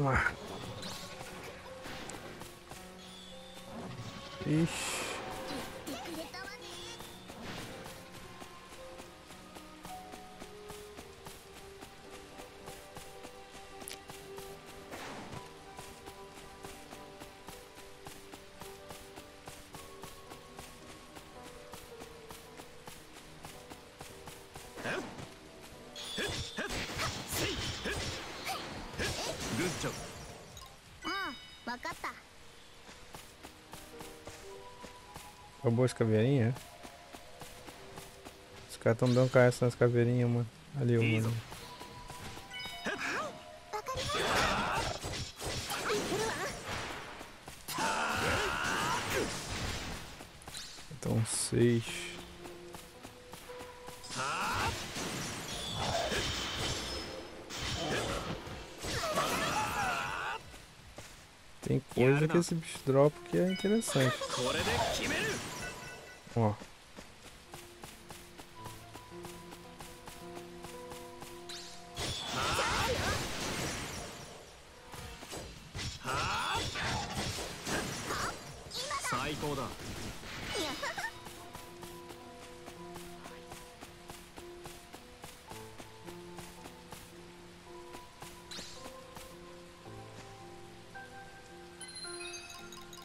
Ah. Ixi. Acabou as caveirinhas? Os caras estão dando caça nas caveirinhas, mano. Ali, o mano. Então, seis. Tem coisa que esse bicho dropa que é interessante. Ó.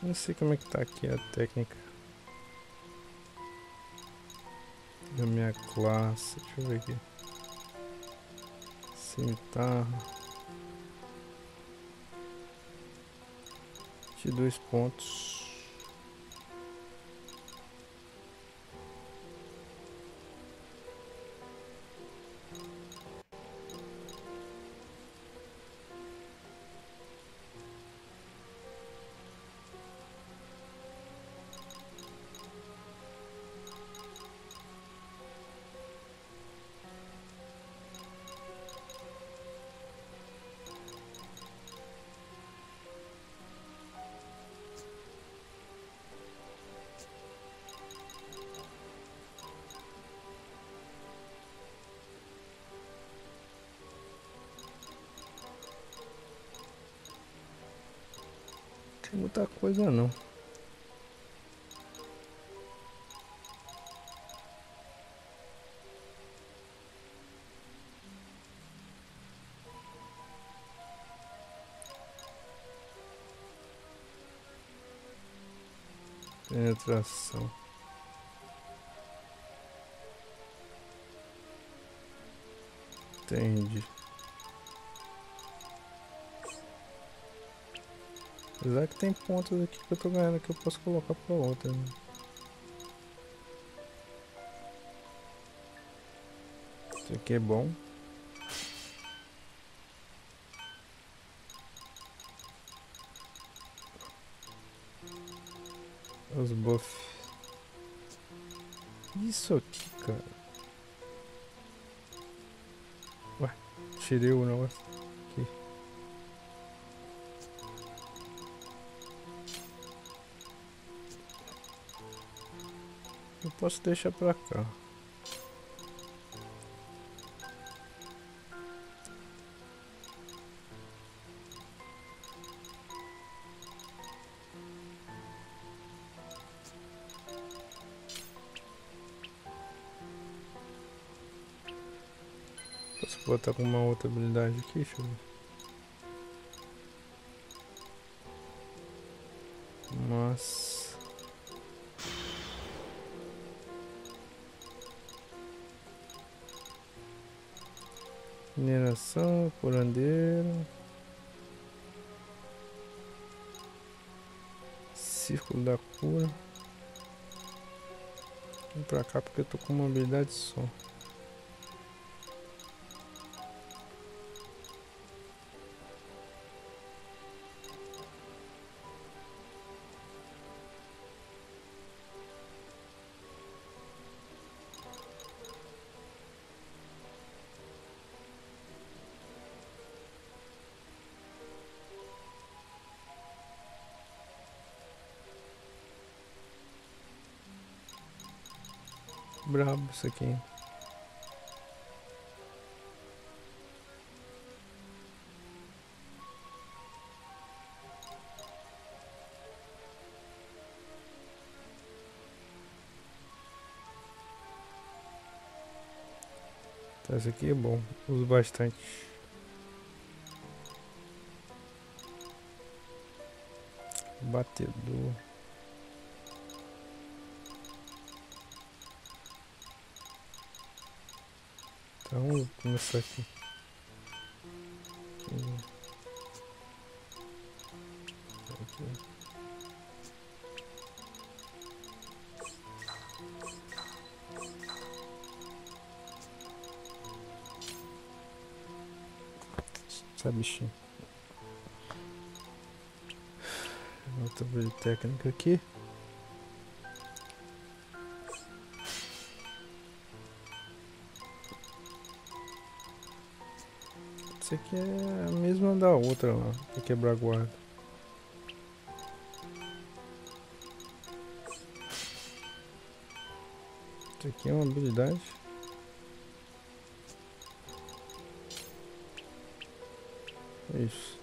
Não sei como é que tá aqui a técnica. Minha classe. Deixa eu ver aqui. Cimitarra. 22 pontos. Muita coisa não. Penetração. Entendi. Apesar que tem pontos aqui que eu tô ganhando que eu posso colocar pra outra. Né? Isso aqui é bom. Os buffs. Isso aqui, cara. Ué, tirei o negócio. Eu posso deixar pra cá. Posso botar com uma outra habilidade aqui, deixa eu ver. Mas... Mineração, curandeiro. Círculo da cura. Vem pra cá porque eu tô com uma habilidade só. brabo isso aqui. Tá, esse aqui é bom, uso bastante. Batedor. Então, vou começar aqui. Aqui. Outra técnica aqui. Essa aqui é a mesma da outra lá, pra quebrar guarda. Isso aqui é uma habilidade. Isso.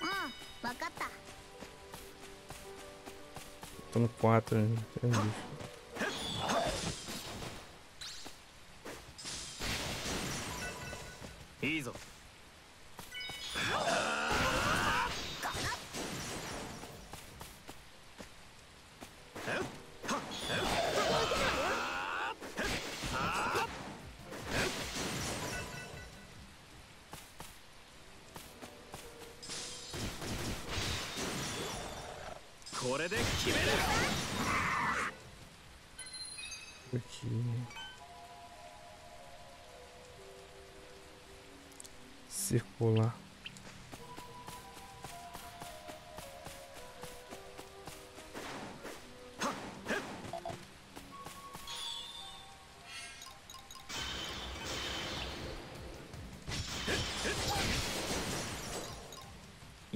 Ah, Tô no quatro. Né? É um. Isso.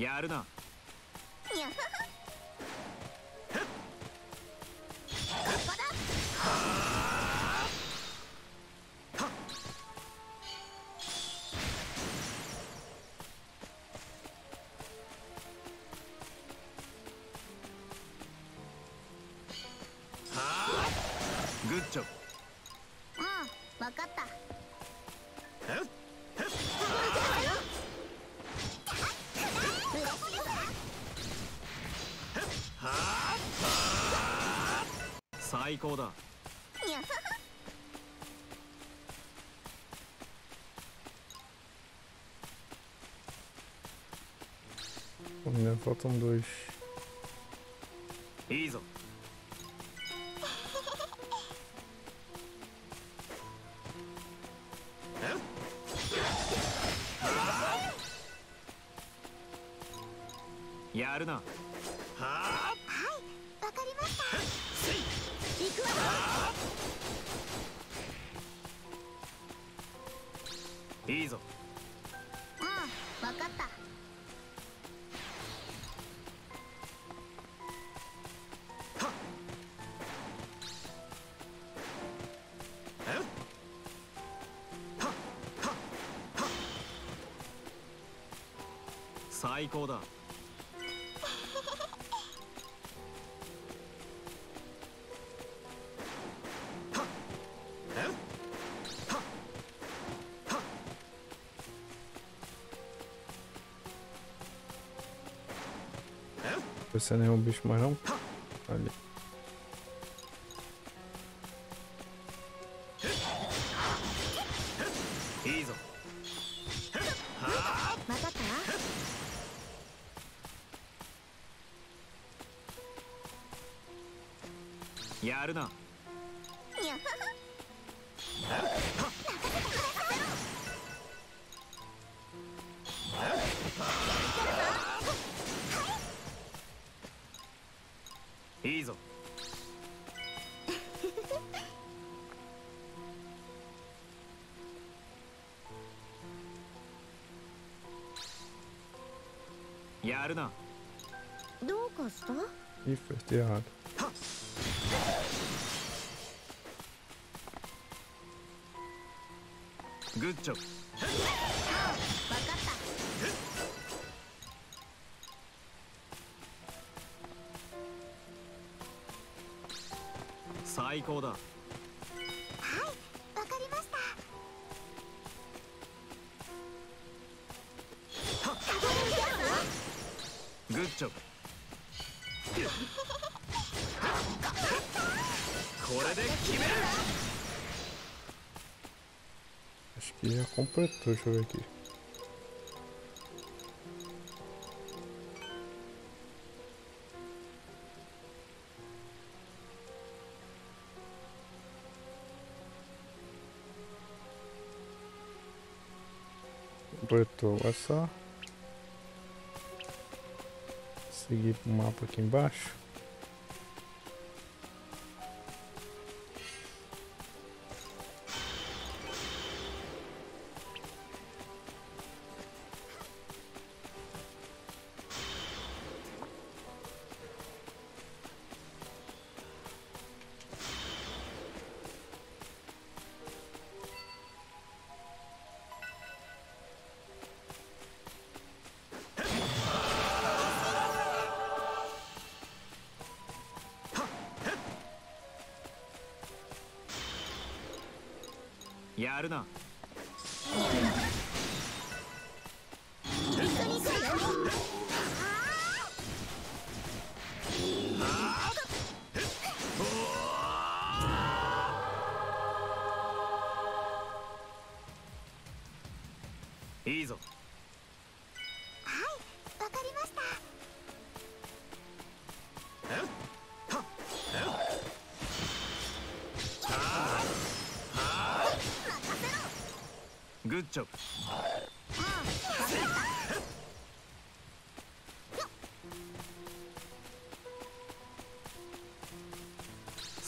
やるな。高だ。にゃははこんなトンいいぞ。やるな。いいぞ。うん、わかった。最高だ aparecer nenhum é bicho mais não. Olha. Yeah, Ich verstehe halt. Good job. 最高だはいわかりましたグッジョブ Acho que já completou, deixa eu ver aqui. Completou, só seguir pro mapa aqui embaixo. やるな。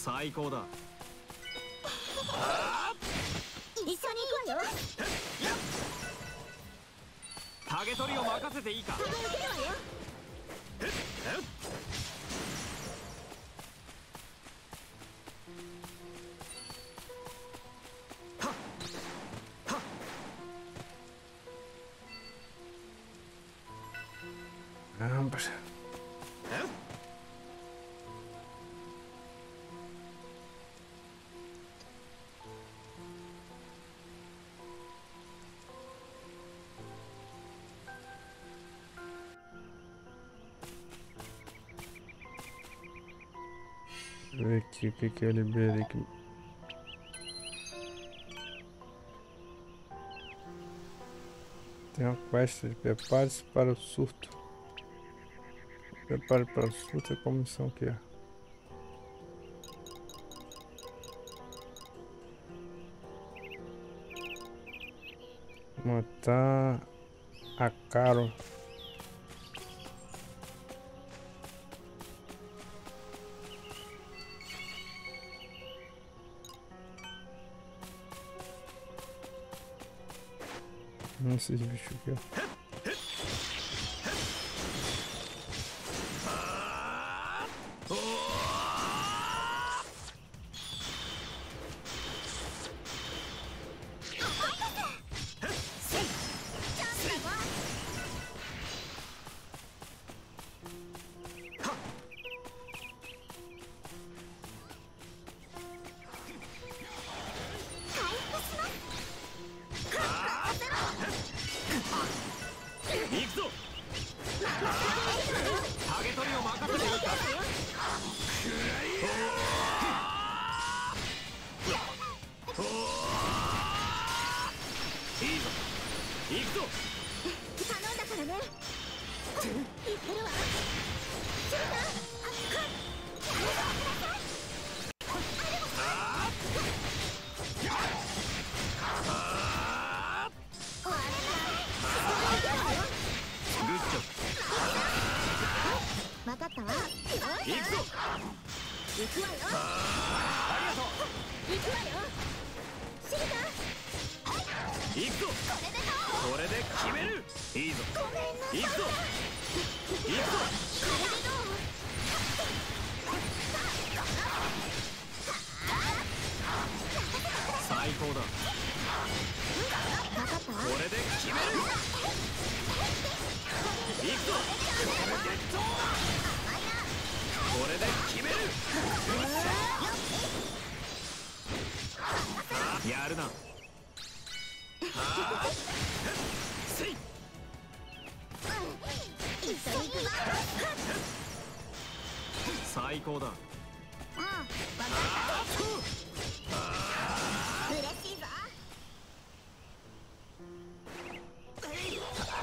最高だ。一緒に行くわよ。影取りを任せていいか？Aqui o que, que eu liberei aqui. Tem uma quest de prepare-se para o surto. Prepare para o surto é qual missão que é? Matar a Caro. Esses bichos aqui, ó.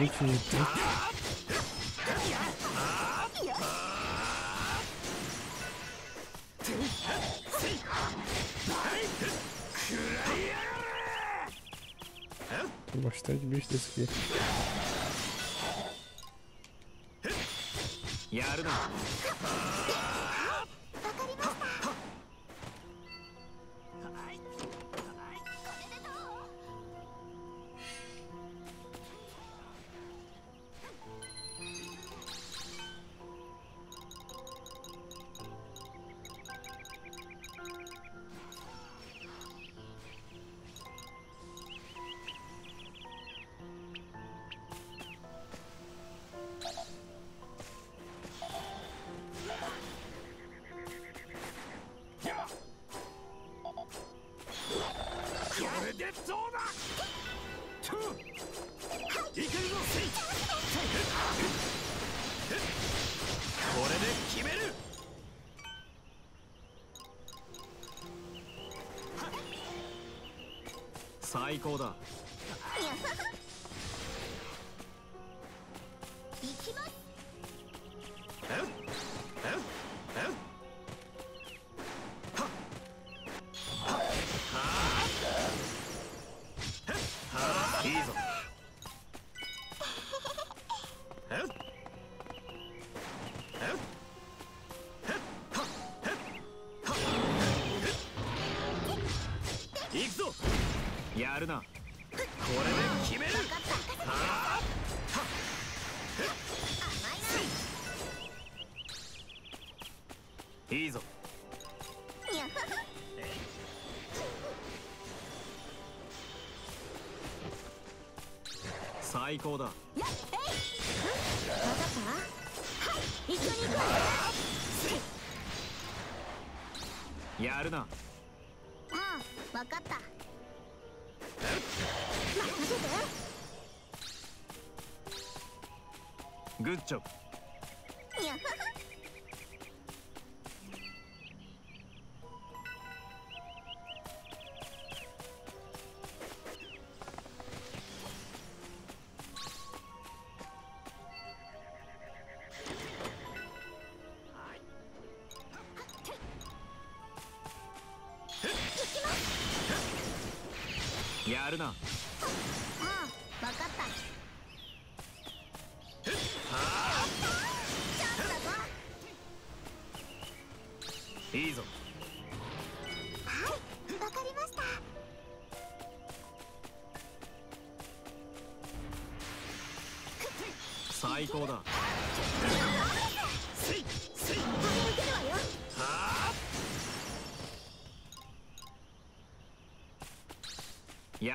Infinito. Tem bastante bicho desse aqui. い高だ。行きます。な。これで決める。分かったはっ甘いいいぞ。なやっ最高だ。やっえい分かったはい一緒に行くわよやるな。うん分かったグッジョブ。やっやるな。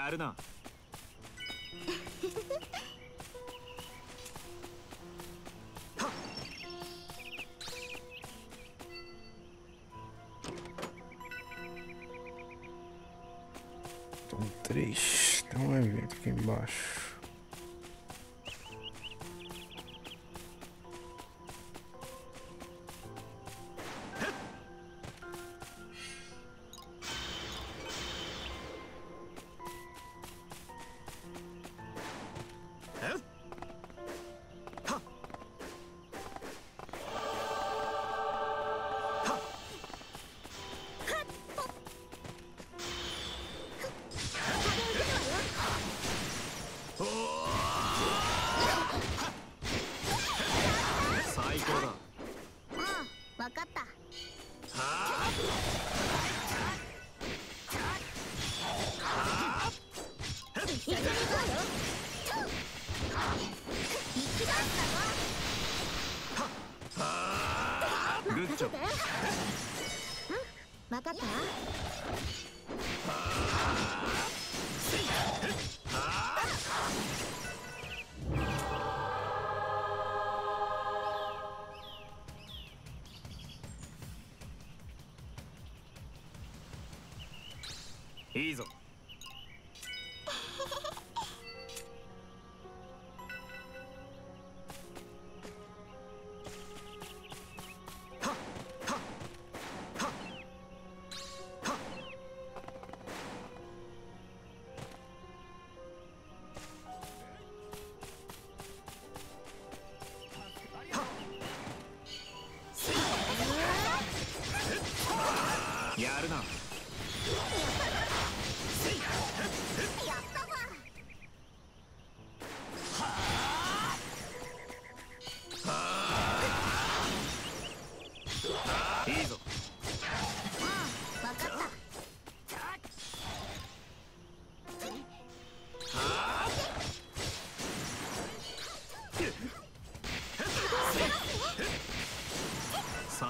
やるな São três. Tem um evento aqui embaixo.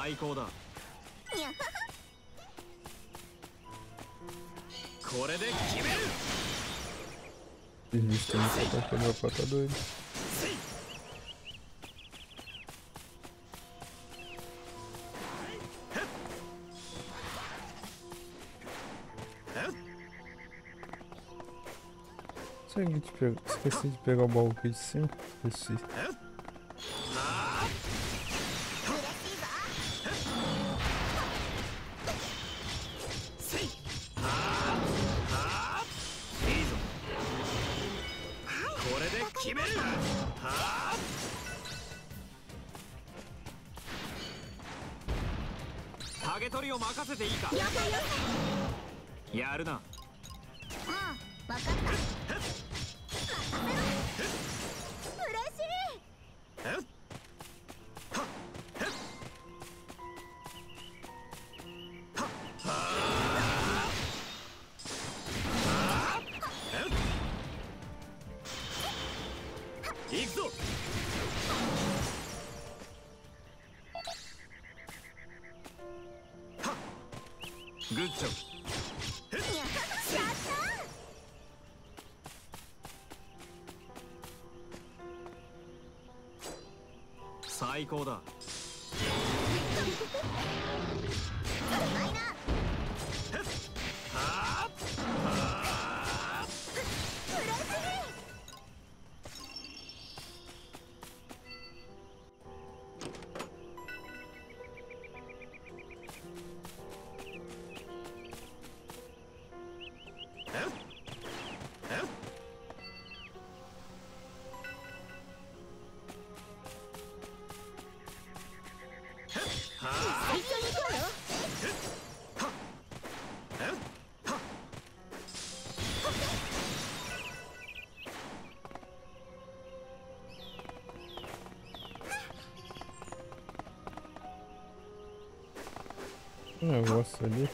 最高だにゃははこれで決める Existe um pra quebrar pra tá doido. え Consegui te pegar. Esqueci de pegar o baú aqui de cima. Esqueci. りを任せていいか了解了解やるな。うん分かった negócio ali.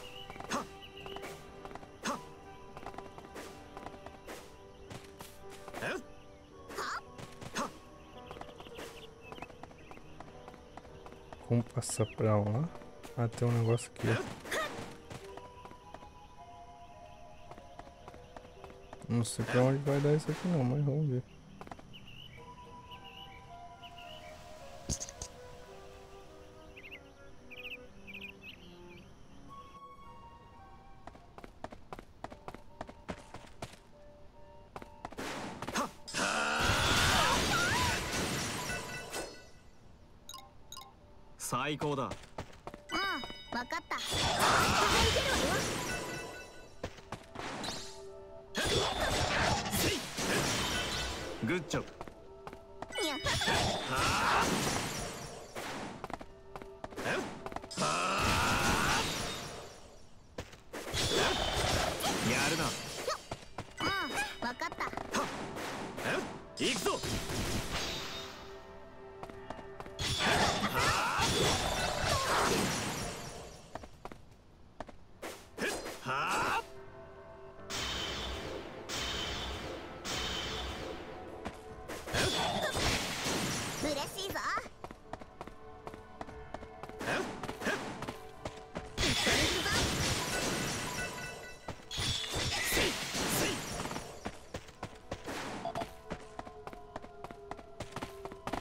Como passar pra lá? Ah, tem um negócio aqui. Não sei pra onde vai dar isso aqui não, mas vamos ver.「最高だ。うん分かった。けるわよグッジョブ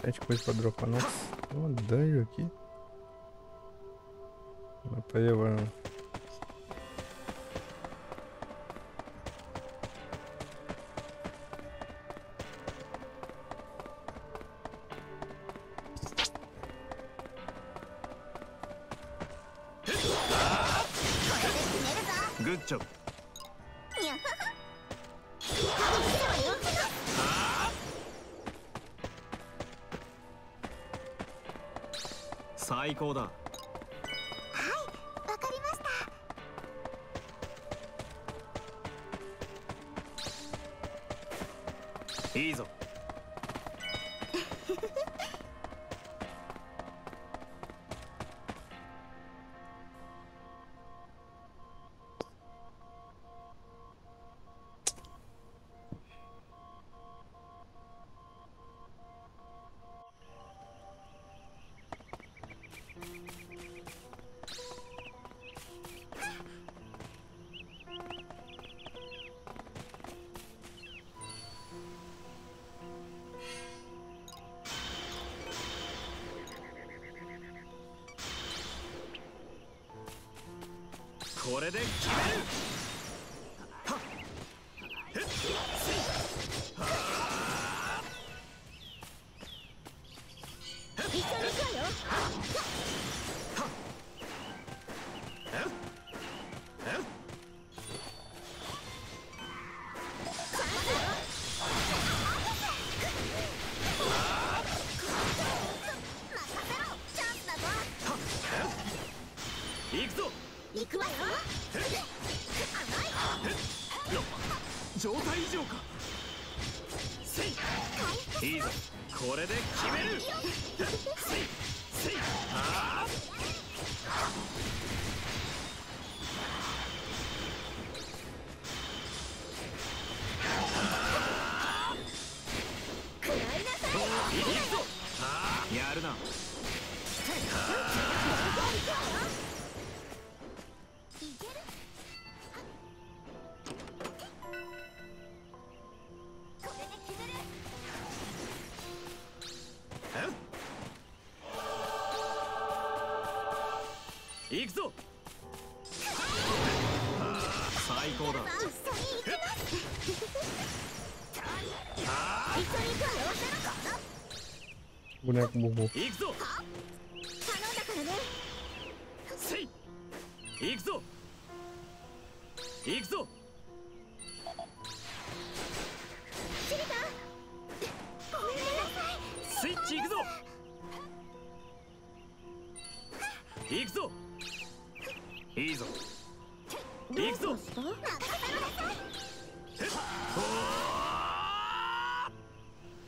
bastante coisa pra dropar. Nossa, tem uma dungeon aqui. Não dá pra não. これで決める。これで決める。なさいスイ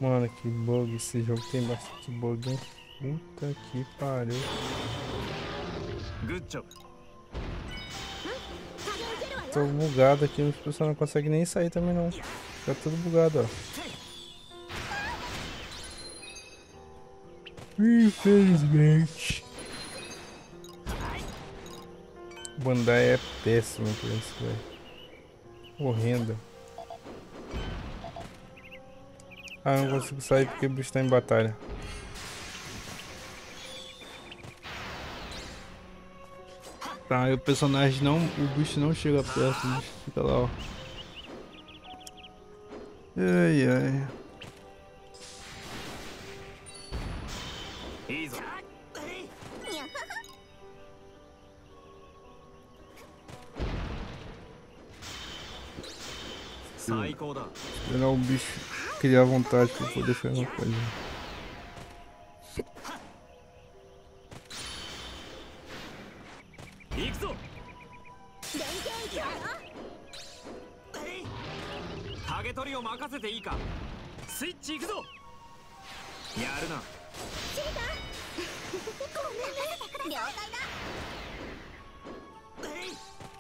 Mano, que bug. Esse jogo tem bastante bug, hein? Puta que pariu. Good job. Tô bugado aqui, os pessoal não conseguem nem sair também não. Fica tudo bugado, ó. Infelizmente. Bandai é péssimo por isso, velho. Horrenda. Ah, não consigo sair porque o bicho está em batalha. Tá, e o personagem não. O bicho não chega perto, o bicho fica lá, ó. Ai ai. Esperar o bicho criar vontade pra poder fazer uma coisa.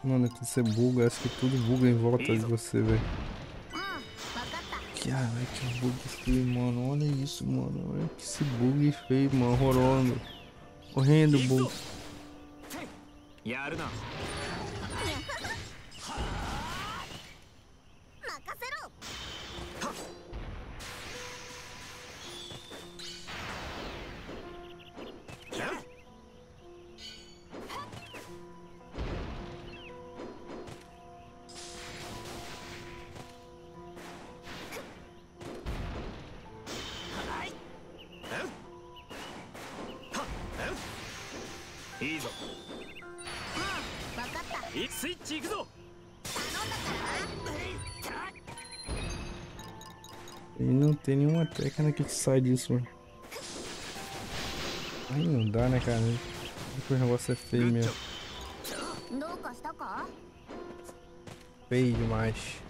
Mano, aqui você buga, acho que tudo buga em volta de você, velho. Caralho, que bug feio, mano. Olha isso, mano. Olha que esse bug feio, mano. Horroroso. Correndo, bug. いい Até quando é que sai disso, mano? Ai, não dá, né, cara? O negócio é feio mesmo. Feio demais.